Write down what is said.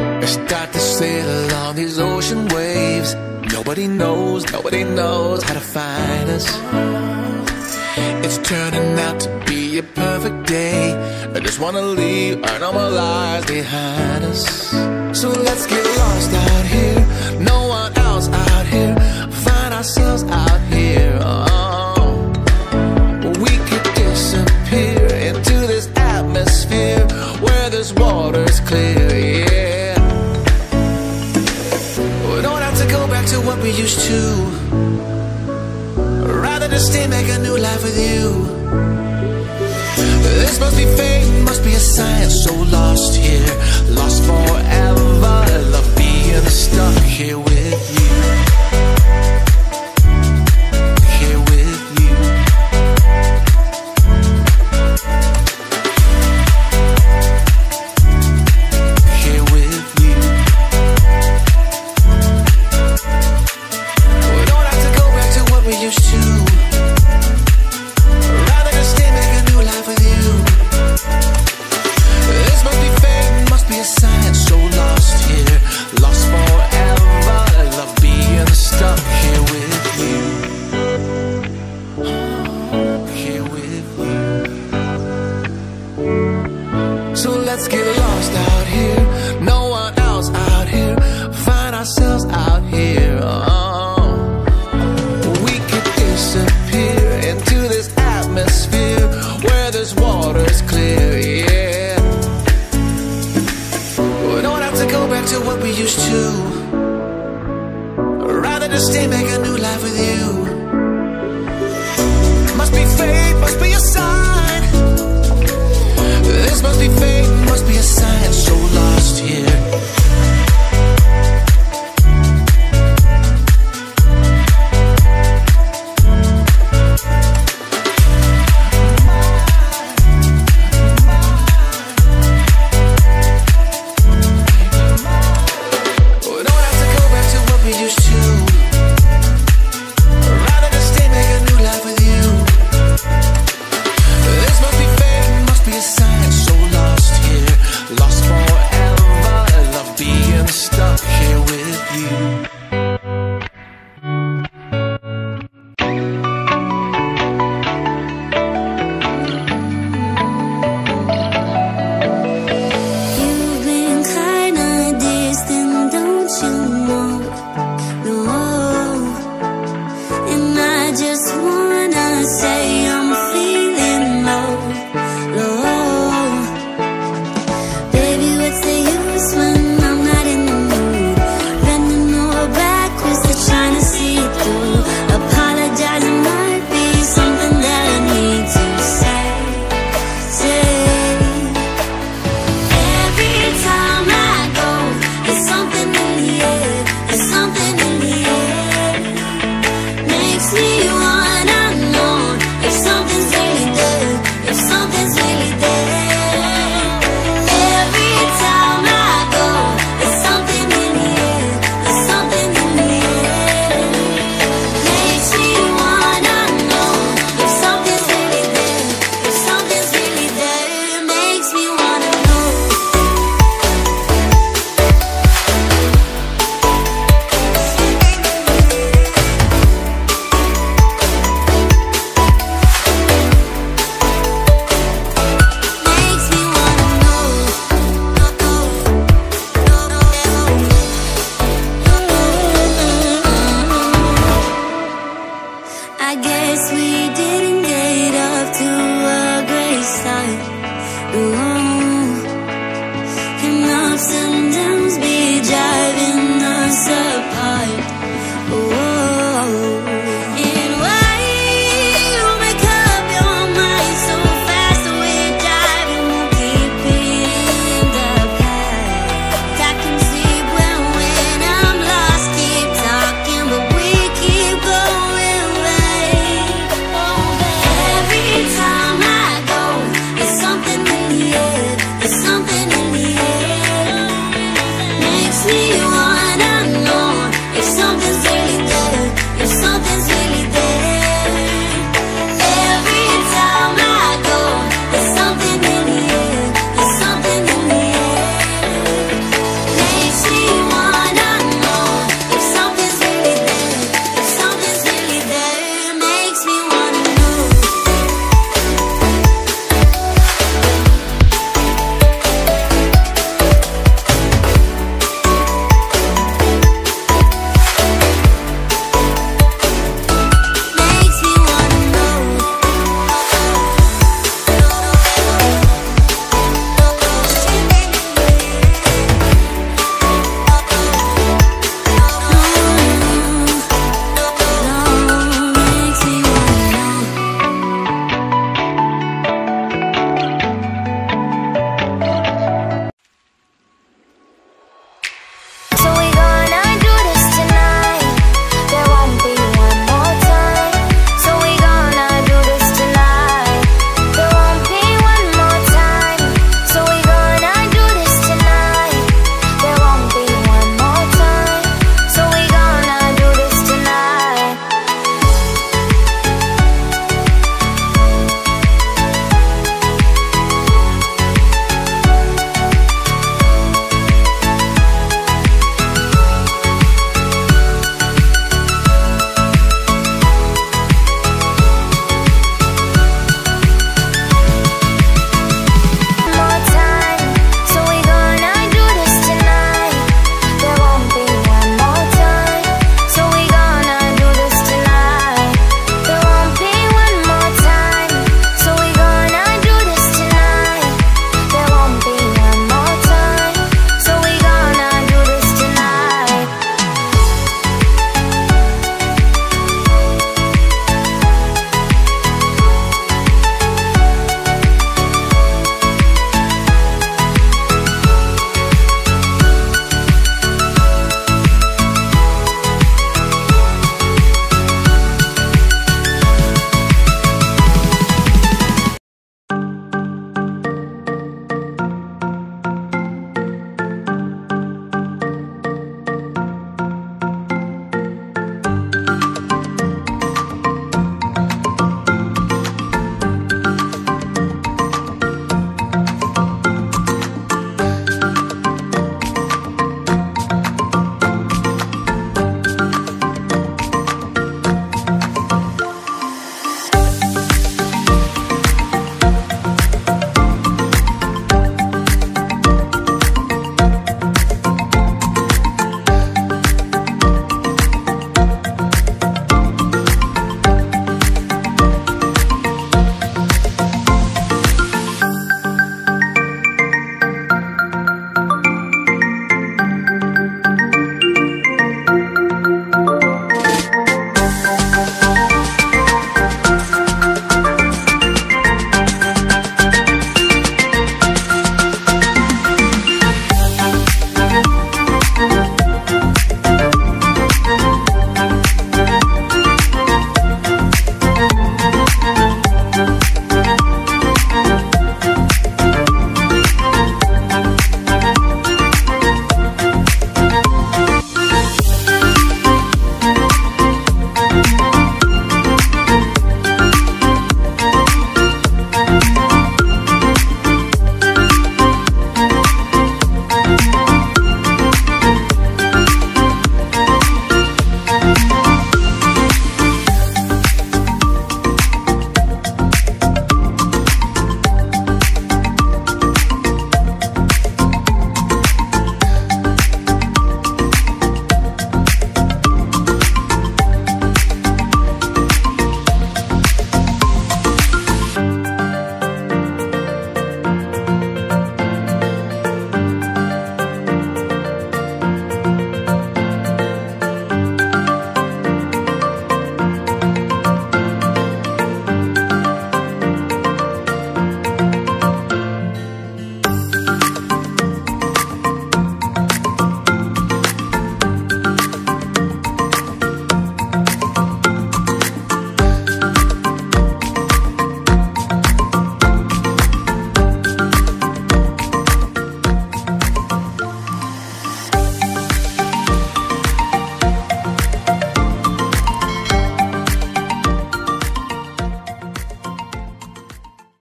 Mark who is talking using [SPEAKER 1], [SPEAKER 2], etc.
[SPEAKER 1] I start to sail along these ocean waves. Nobody knows, nobody knows how to find us. It's turning out to be a perfect day. I just wanna leave our normal lives behind us. So let's get lost out here. to stay, make a new life with you. This must be fate, must be a sign. So lost here, lost forever. Love being stuck here with you. ourselves out. 淹